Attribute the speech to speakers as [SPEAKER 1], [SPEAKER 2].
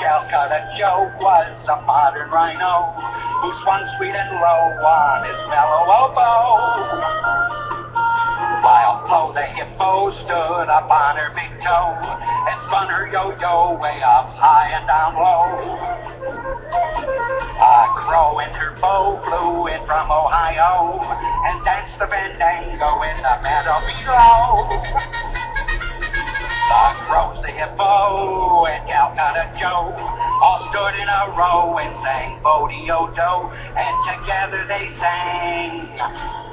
[SPEAKER 1] Calcutta Joe was a modern rhino who swung sweet and low on his mellow oboe. While Flo the hippo stood up on her big toe and spun her yo-yo way up high and down low. A crow and her bow flew in from Ohio and danced the fandango in the meadow below. The crows, the hippo, and Calcutta Joe all stood in a row and sang Bodie-O-Do, and together they sang